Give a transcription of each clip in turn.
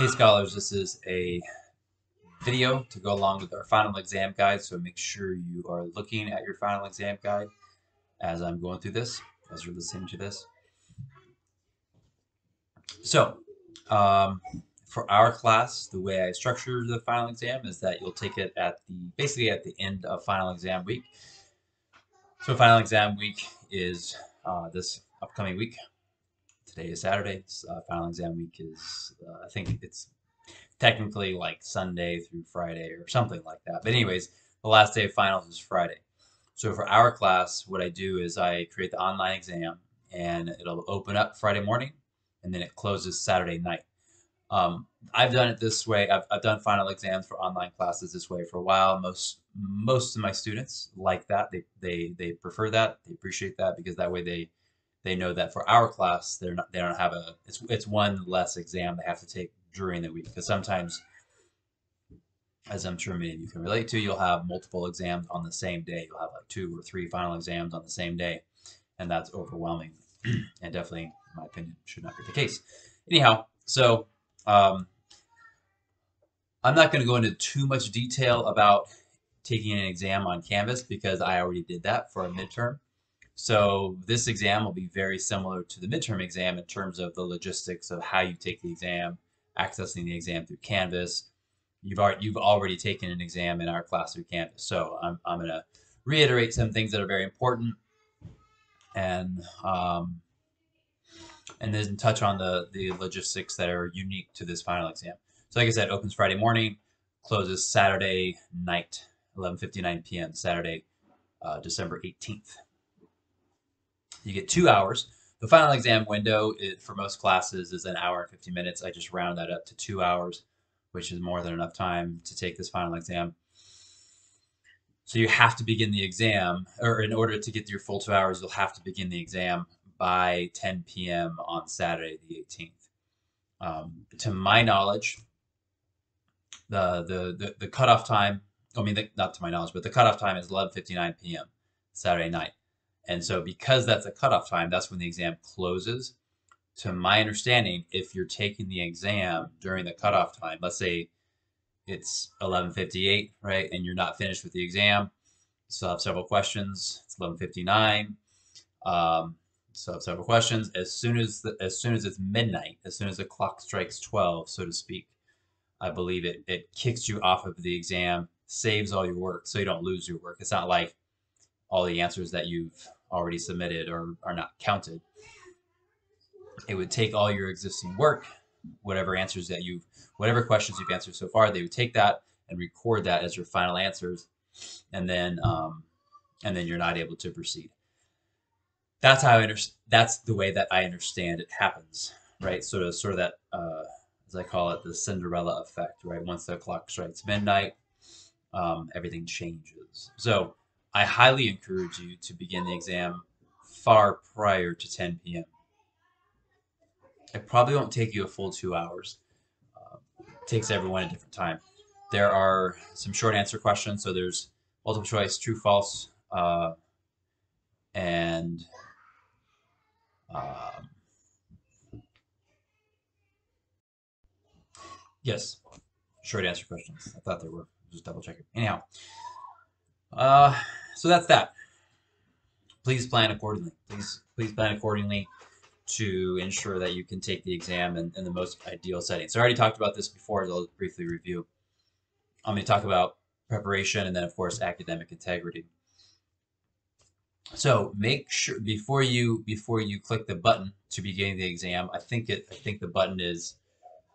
Hey scholars, this is a video to go along with our final exam guide, so make sure you are looking at your final exam guide as I'm going through this, as you're listening to this. So, um, for our class, the way I structure the final exam is that you'll take it at the basically at the end of final exam week. So final exam week is uh, this upcoming week, today is Saturday. Uh, final exam week is, uh, I think it's technically like Sunday through Friday or something like that. But anyways, the last day of finals is Friday. So for our class, what I do is I create the online exam and it'll open up Friday morning and then it closes Saturday night. Um, I've done it this way. I've, I've done final exams for online classes this way for a while. Most most of my students like that. They they they prefer that. They appreciate that because that way they they know that for our class, they're not, they don't have a, it's, it's one less exam they have to take during the week. Because sometimes, as I'm sure many of you can relate to, you'll have multiple exams on the same day. You'll have like two or three final exams on the same day. And that's overwhelming. and definitely, in my opinion, should not be the case. Anyhow, so um, I'm not going to go into too much detail about taking an exam on Canvas because I already did that for a midterm. So this exam will be very similar to the midterm exam in terms of the logistics of how you take the exam, accessing the exam through Canvas. You've already, you've already taken an exam in our class through Canvas. So I'm, I'm going to reiterate some things that are very important and um, and then touch on the, the logistics that are unique to this final exam. So like I said, opens Friday morning, closes Saturday night, 11.59 p.m., Saturday, uh, December 18th. You get two hours. The final exam window it, for most classes is an hour and 50 minutes. I just round that up to two hours, which is more than enough time to take this final exam. So you have to begin the exam, or in order to get your full two hours, you'll have to begin the exam by 10 p.m. on Saturday, the 18th. Um, to my knowledge, the, the, the, the cutoff time, I mean, the, not to my knowledge, but the cutoff time is 11.59 p.m. Saturday night. And so because that's a cutoff time, that's when the exam closes. To my understanding, if you're taking the exam during the cutoff time, let's say it's 11:58, right, and you're not finished with the exam, still have several questions. It's 11:59. Um, so have several questions. As soon as the, as soon as it's midnight, as soon as the clock strikes 12, so to speak, I believe it it kicks you off of the exam, saves all your work, so you don't lose your work. It's not like all the answers that you've already submitted or are not counted. It would take all your existing work, whatever answers that you've, whatever questions you've answered so far, they would take that and record that as your final answers, and then um, and then you're not able to proceed. That's how I understand. That's the way that I understand it happens, right? Sort of, sort of that, uh, as I call it, the Cinderella effect, right? Once the clock strikes midnight, um, everything changes. So I highly encourage you to begin the exam far prior to 10 p.m. It probably won't take you a full two hours. Uh, takes everyone a different time. There are some short answer questions. So there's multiple choice, true, false, uh, and um, yes, short answer questions. I thought there were. Just double checking. Anyhow, uh, so that's that. Please plan accordingly. Please, please plan accordingly to ensure that you can take the exam in, in the most ideal setting. So I already talked about this before, I'll briefly review. I'm going to talk about preparation and then, of course, academic integrity. So make sure before you before you click the button to begin the exam, I think it I think the button is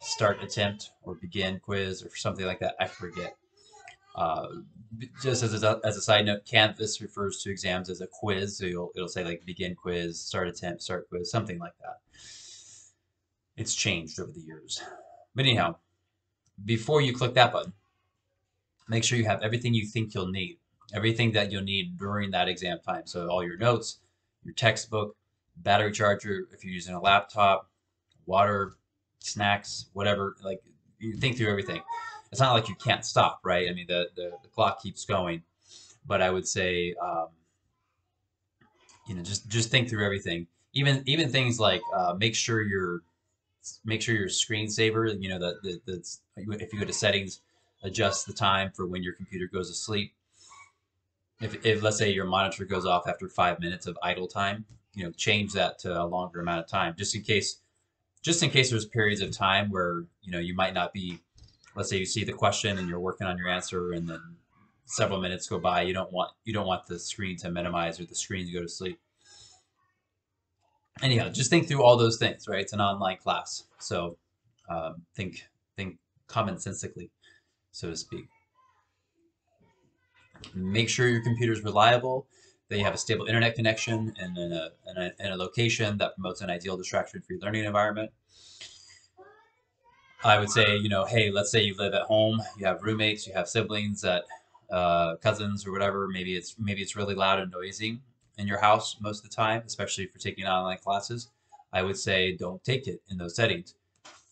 start attempt or begin quiz or something like that. I forget. Uh, just as a, as a side note, Canvas refers to exams as a quiz. So it'll say like begin quiz, start attempt, start quiz, something like that. It's changed over the years. But anyhow, before you click that button, make sure you have everything you think you'll need, everything that you'll need during that exam time. So all your notes, your textbook, battery charger, if you're using a laptop, water, snacks, whatever, like you think through everything it's not like you can't stop, right? I mean, the, the, the clock keeps going, but I would say, um, you know, just, just think through everything. Even, even things like, uh, make sure your, make sure your screensaver, you know, that the, if you go to settings, adjust the time for when your computer goes to sleep. If, if let's say your monitor goes off after five minutes of idle time, you know, change that to a longer amount of time, just in case, just in case there's periods of time where you know you might not be. Let's say you see the question and you're working on your answer, and then several minutes go by. You don't want you don't want the screen to minimize or the screen to go to sleep anyhow, just think through all those things, right? It's an online class, so um, think think commonsensically, so to speak. Make sure your computer is reliable. That you have a stable internet connection and in a, in a, in a location that promotes an ideal distraction-free learning environment. I would say, you know, hey, let's say you live at home, you have roommates, you have siblings that uh, cousins or whatever. Maybe it's maybe it's really loud and noisy in your house most of the time, especially for taking online classes, I would say don't take it in those settings.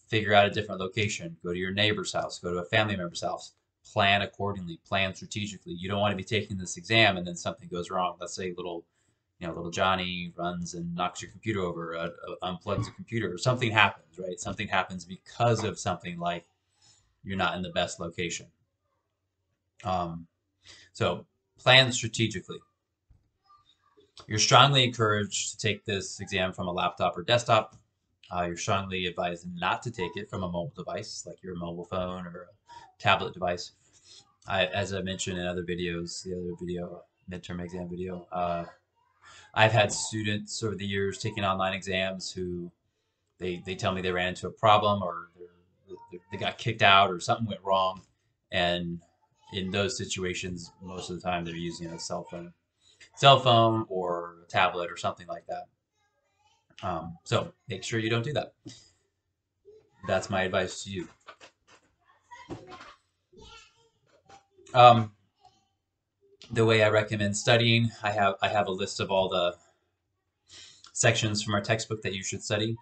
Figure out a different location. Go to your neighbor's house. Go to a family member's house. Plan accordingly. Plan strategically. You don't want to be taking this exam and then something goes wrong. Let's say little, you know, little Johnny runs and knocks your computer over, uh, uh, unplugs the computer, or something happens, right? Something happens because of something like you're not in the best location. Um, so plan strategically. You're strongly encouraged to take this exam from a laptop or desktop. Uh, you're strongly advised not to take it from a mobile device like your mobile phone or a tablet device. I, as I mentioned in other videos, the other video, midterm exam video, uh, I've had students over the years taking online exams who they, they tell me they ran into a problem or they got kicked out or something went wrong. And in those situations, most of the time they're using a cell phone cell phone or a tablet or something like that. Um, so make sure you don't do that. That's my advice to you. Um, the way I recommend studying, I have I have a list of all the sections from our textbook that you should study.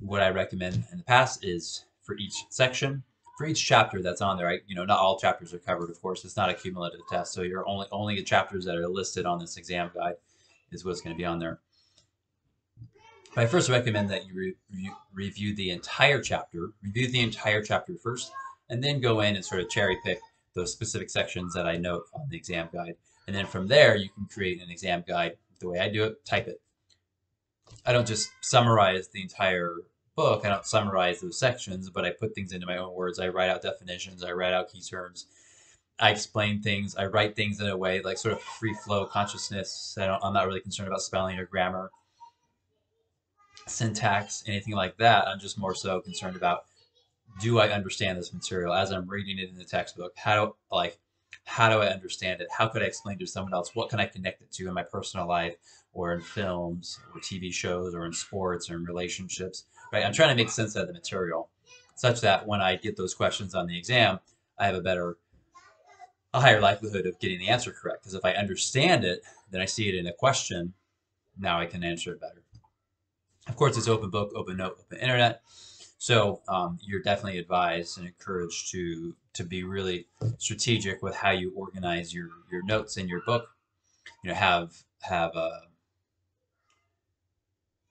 What I recommend in the past is for each section, for each chapter that's on there, I, you know, not all chapters are covered, of course. It's not a cumulative test, so you're only only the chapters that are listed on this exam guide is what's going to be on there. But I first recommend that you re re review the entire chapter, review the entire chapter first, and then go in and sort of cherry pick those specific sections that I note on the exam guide. And then from there, you can create an exam guide. The way I do it, type it. I don't just summarize the entire book, I don't summarize those sections, but I put things into my own words. I write out definitions, I write out key terms, I explain things, I write things in a way like sort of free flow consciousness. I I'm not really concerned about spelling or grammar, syntax, anything like that. I'm just more so concerned about do I understand this material as I'm reading it in the textbook? How do like how do I understand it? How could I explain to someone else? What can I connect it to in my personal life or in films or TV shows or in sports or in relationships? right? I'm trying to make sense of the material such that when I get those questions on the exam, I have a better, a higher likelihood of getting the answer correct. Because if I understand it, then I see it in a question, now I can answer it better. Of course, it's open book, open note, open internet. So um, you're definitely advised and encouraged to to be really strategic with how you organize your your notes in your book. You know, have have uh,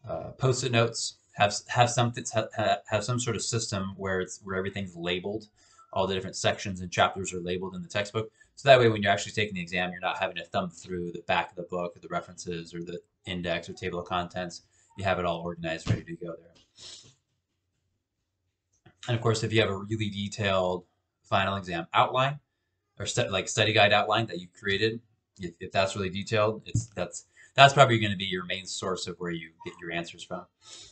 uh, post-it notes have have something have, have some sort of system where it's where everything's labeled. All the different sections and chapters are labeled in the textbook. So that way when you're actually taking the exam you're not having to thumb through the back of the book or the references or the index or table of contents. You have it all organized ready to go there and of course if you have a really detailed final exam outline or st like study guide outline that you created if, if that's really detailed it's that's that's probably going to be your main source of where you get your answers from.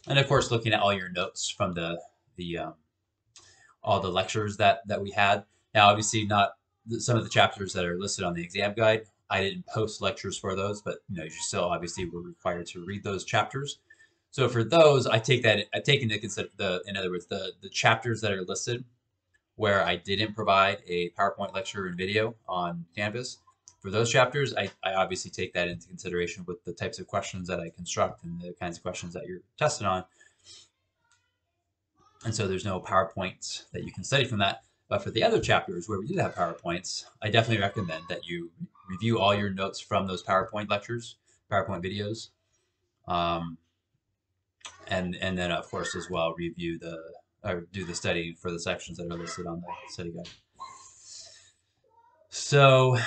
And of course, looking at all your notes from the the um, all the lectures that that we had. Now, obviously, not some of the chapters that are listed on the exam guide. I didn't post lectures for those, but you know, you still obviously were required to read those chapters. So for those, I take that I take into consider the in other words the the chapters that are listed where I didn't provide a PowerPoint lecture and video on Canvas for those chapters, I, I obviously take that into consideration with the types of questions that I construct and the kinds of questions that you're tested on. And so there's no PowerPoints that you can study from that. But for the other chapters where we did have PowerPoints, I definitely recommend that you review all your notes from those PowerPoint lectures, PowerPoint videos. Um, and and then of course as well review the or do the study for the sections that are listed on the study guide. So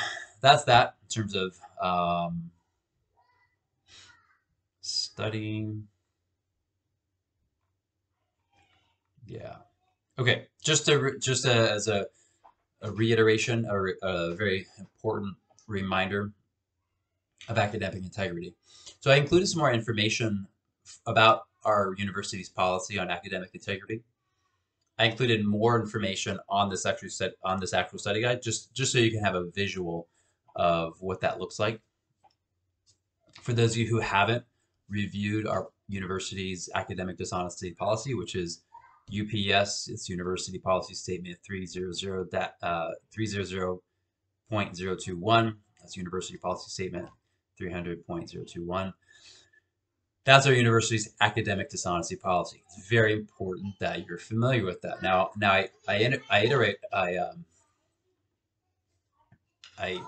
that's that in terms of um, studying. Yeah. Okay. Just a just a, as a, a reiteration, a, a very important reminder of academic integrity. So I included some more information about our university's policy on academic integrity. I included more information on this actual set on this actual study guide, just just so you can have a visual of what that looks like. For those of you who haven't reviewed our university's academic dishonesty policy, which is UPS, it's University Policy Statement 300 that uh, 300.021. That's University Policy Statement 300.021. That's our university's academic dishonesty policy. It's very important that you're familiar with that. Now, now I, I, I iterate, I, um, I,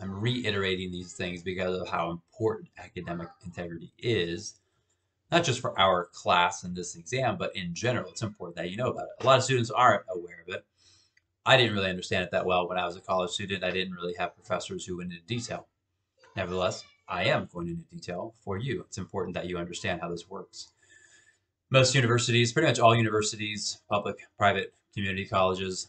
I'm reiterating these things because of how important academic integrity is, not just for our class and this exam, but in general, it's important that you know about it. A lot of students aren't aware of it. I didn't really understand it that well when I was a college student. I didn't really have professors who went into detail. Nevertheless, I am going into detail for you. It's important that you understand how this works. Most universities, pretty much all universities, public, private, community colleges,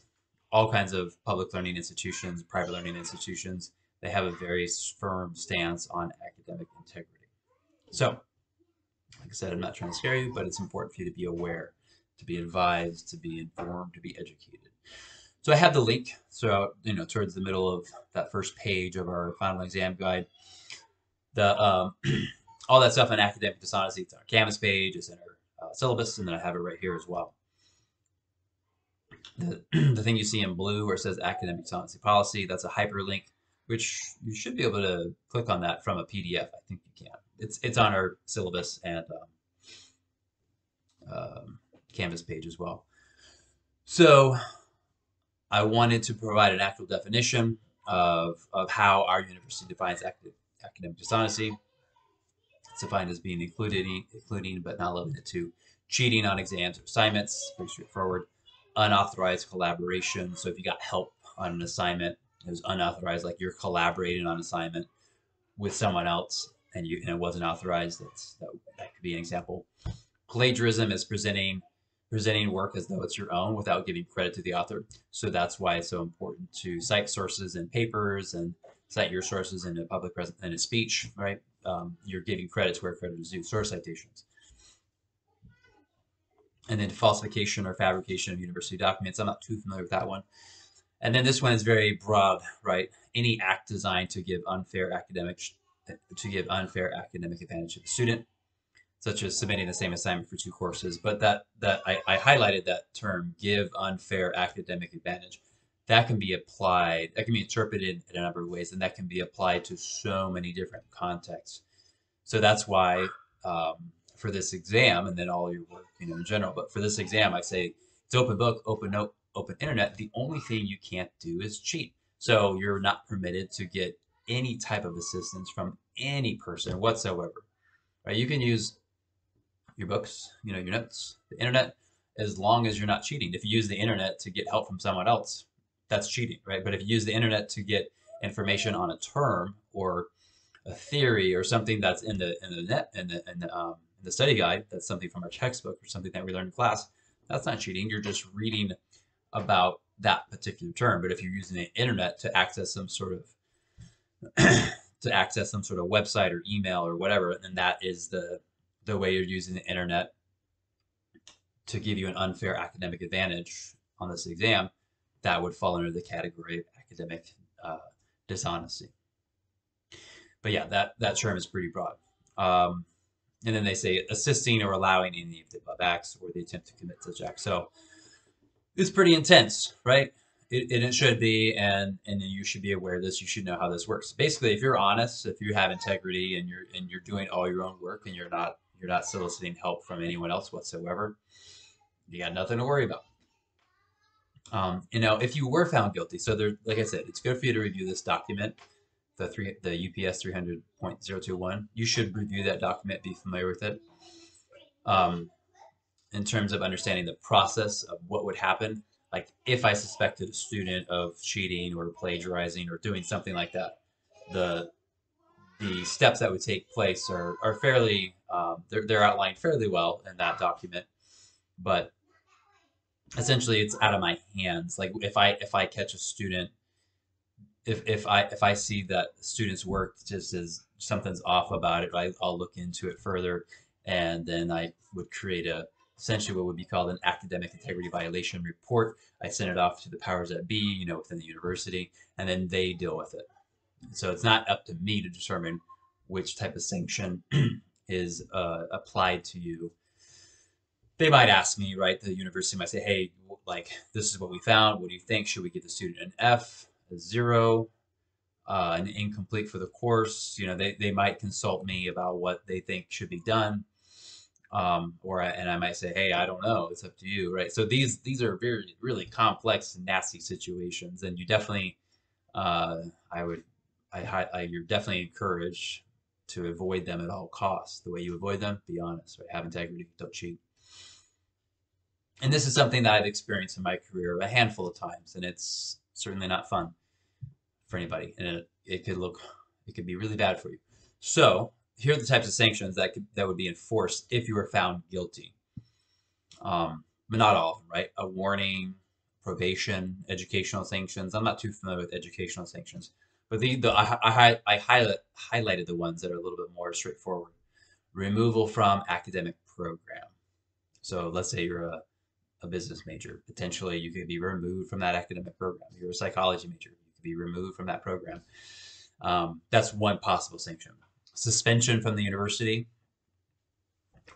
all kinds of public learning institutions, private learning institutions, they have a very firm stance on academic integrity. So, like I said, I'm not trying to scare you, but it's important for you to be aware, to be advised, to be informed, to be educated. So I have the link, so you know, towards the middle of that first page of our final exam guide the um, all that stuff on academic dishonesty. It's our Canvas page, it's in our uh, syllabus, and then I have it right here as well. The, the thing you see in blue where it says academic dishonesty policy, that's a hyperlink, which you should be able to click on that from a PDF. I think you can. It's it's on our syllabus and um, um, Canvas page as well. So I wanted to provide an actual definition of, of how our university defines active, academic dishonesty. It's defined as being including, including but not limited to cheating on exams or assignments, pretty straightforward. Unauthorized collaboration. So if you got help on an assignment, it was unauthorized, like you're collaborating on assignment with someone else and you and it wasn't authorized. That's that, that could be an example. Plagiarism is presenting presenting work as though it's your own without giving credit to the author. So that's why it's so important to cite sources in papers and cite your sources in a public present in a speech, right? Um, you're giving credits where credit is due, source citations. And then falsification or fabrication of university documents. I'm not too familiar with that one. And then this one is very broad, right? Any act designed to give unfair academic to give unfair academic advantage to the student, such as submitting the same assignment for two courses. But that that I, I highlighted that term, give unfair academic advantage that can be applied, that can be interpreted in a number of ways, and that can be applied to so many different contexts. So that's why um, for this exam, and then all your work, you know, in general, but for this exam, I say it's open book, open note, open internet. The only thing you can't do is cheat. So you're not permitted to get any type of assistance from any person whatsoever. Right? You can use your books, you know, your notes, the internet, as long as you're not cheating. If you use the internet to get help from someone else, that's cheating, right? But if you use the internet to get information on a term or a theory or something that's in the in the net in the in the, um, in the study guide, that's something from our textbook or something that we learned in class. That's not cheating. You're just reading about that particular term. But if you're using the internet to access some sort of to access some sort of website or email or whatever, then that is the the way you're using the internet to give you an unfair academic advantage on this exam that would fall under the category of academic uh, dishonesty. But yeah, that, that term is pretty broad. Um, and then they say assisting or allowing any of the above acts or the attempt to commit such acts. So it's pretty intense, right? It, it should be, and and you should be aware of this. You should know how this works. Basically, if you're honest, if you have integrity, and you're and you're doing all your own work, and you're not you're not soliciting help from anyone else whatsoever, you got nothing to worry about. Um, you know, if you were found guilty, so there, like I said, it's good for you to review this document, the three, the UPS 300.021. You should review that document, be familiar with it. um, in terms of understanding the process of what would happen. Like if I suspected a student of cheating or plagiarizing or doing something like that, the the steps that would take place are, are fairly um, they're, they're outlined fairly well in that document but essentially it's out of my hands. Like if i if i catch a student if, if i if i see that student's work just is something's off about it I, i'll look into it further. And then i would create a essentially what would be called an academic integrity violation report. I send it off to the powers that be you know within the university and then they deal with it. So it's not up to me to determine which type of sanction is uh, applied to you. They might ask me, right? The university might say, hey, like, this is what we found. What do you think? Should we give the student an F, a zero, uh, an incomplete for the course? You know, they, they might consult me about what they think should be done. Um, or I, and I might say, hey, I don't know. It's up to you, right? So these these are very really complex, nasty situations, and you definitely, uh, I would I, I, you're definitely encouraged to avoid them at all costs. The way you avoid them, be honest, right? Have integrity, don't cheat. And this is something that I've experienced in my career a handful of times, and it's certainly not fun for anybody, and it, it could look, it could be really bad for you. So here are the types of sanctions that could, that would be enforced if you were found guilty. Um, but not all of them, right? A warning, probation, educational sanctions. I'm not too familiar with educational sanctions. But the, the I, I, I highlight, highlighted the ones that are a little bit more straightforward. Removal from academic program. So let's say you're a, a business major. Potentially you could be removed from that academic program. You're a psychology major. You could be removed from that program. Um, that's one possible sanction. Suspension from the university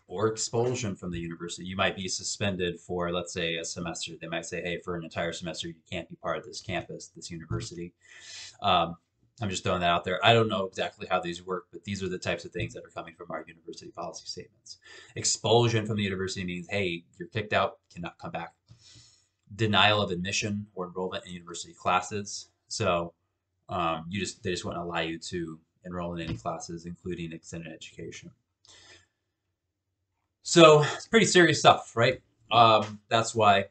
or expulsion from the university. You might be suspended for, let's say, a semester. They might say, hey, for an entire semester, you can't be part of this campus, this university. Um, I'm just throwing that out there. I don't know exactly how these work, but these are the types of things that are coming from our university policy statements. Expulsion from the university means, hey, you're kicked out, cannot come back. Denial of admission or enrollment in university classes. So um, you just they just won't allow you to enroll in any classes, including extended education. So it's pretty serious stuff, right? Um, that's why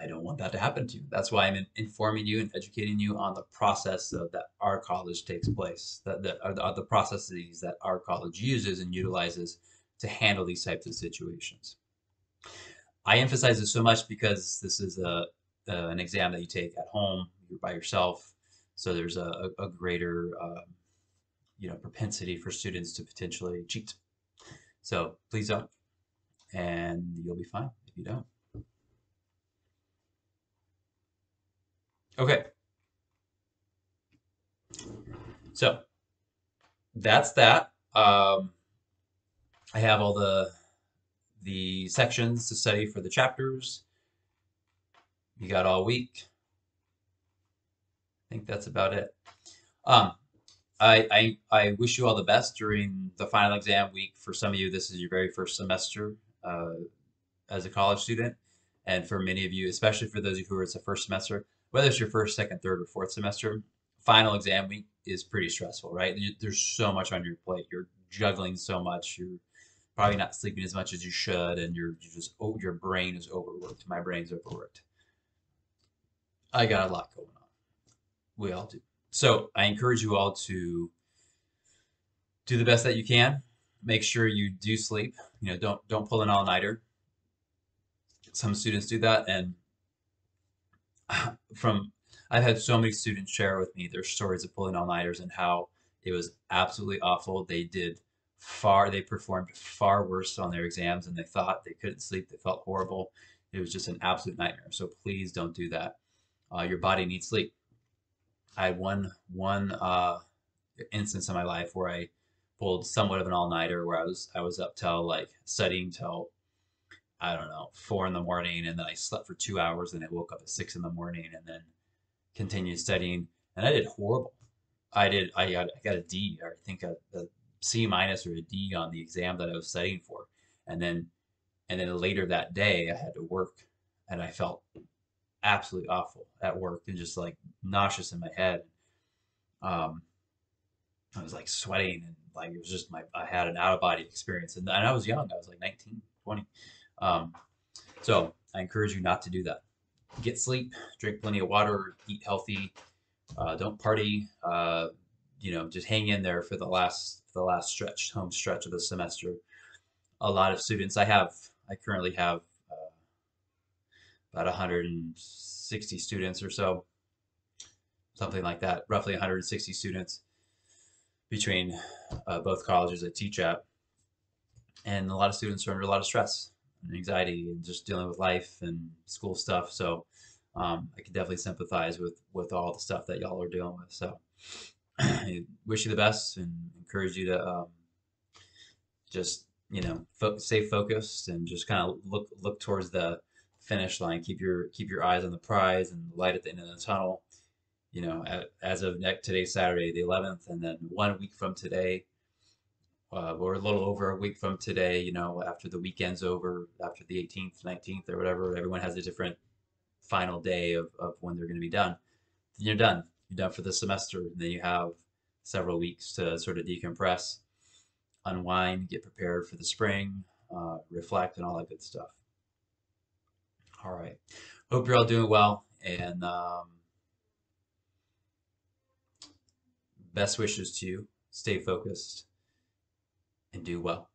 I don't want that to happen to you. That's why I'm informing you and educating you on the process of, that our college takes place, that the, the, the processes that our college uses and utilizes to handle these types of situations. I emphasize this so much because this is a, uh, an exam that you take at home, you're by yourself, so there's a, a greater um, you know propensity for students to potentially cheat. So please don't, and you'll be fine if you don't. Okay. So that's that. Um, I have all the the sections to study for the chapters. You got all week. I think that's about it. Um, I, I, I wish you all the best during the final exam week. For some of you, this is your very first semester uh, as a college student. And for many of you, especially for those of you who are it's the first semester, whether it's your first, second, third, or fourth semester, final exam week is pretty stressful, right? There's so much on your plate. You're juggling so much. You're probably not sleeping as much as you should, and you're, you're just oh, your brain is overworked. My brain's overworked. I got a lot going on. We all do. So I encourage you all to do the best that you can. Make sure you do sleep. You know, don't don't pull an all nighter. Some students do that, and from I've had so many students share with me their stories of pulling all-nighters and how it was absolutely awful. They did far, they performed far worse on their exams than they thought. They couldn't sleep. They felt horrible. It was just an absolute nightmare. So please don't do that. Uh, your body needs sleep. I had one one uh, instance in my life where I pulled somewhat of an all-nighter where I was I was up till like studying till I don't know, four in the morning, and then I slept for two hours, and I woke up at six in the morning, and then continued studying, and I did horrible. I did. I got. I got a D, or I think a, a C minus or a D on the exam that I was studying for, and then, and then later that day, I had to work, and I felt absolutely awful at work and just like nauseous in my head. Um, I was like sweating and like it was just my I had an out of body experience and, and I was young. I was like 19, 20. Um, so I encourage you not to do that. Get sleep, drink plenty of water, eat healthy, uh, don't party. Uh, you know, just hang in there for the last the last stretch, home stretch of the semester. A lot of students I have, I currently have uh, about 160 students or so, something like that, roughly 160 students between uh, both colleges I teach at. And a lot of students are under a lot of stress and anxiety and just dealing with life and school stuff. So um, I can definitely sympathize with with all the stuff that y'all are dealing with. So I wish you the best and encourage you to um, just you know fo- stay focused and just kind of look look towards the finish line. Keep your keep your eyes on the prize and the light at the end of the tunnel. You know, at, as of next today's Saturday, the 11th, and then one week from today, uh, or a little over a week from today, you know, after the weekend's over, after the 18th, 19th, or whatever, everyone has a different final day of, of when they're going to be done. Then you're done. You're done for the semester. And then you have several weeks to sort of decompress, unwind, get prepared for the spring, uh, reflect, and all that good stuff. All right. Hope you're all doing well. And um, best wishes to you. Stay focused and do well.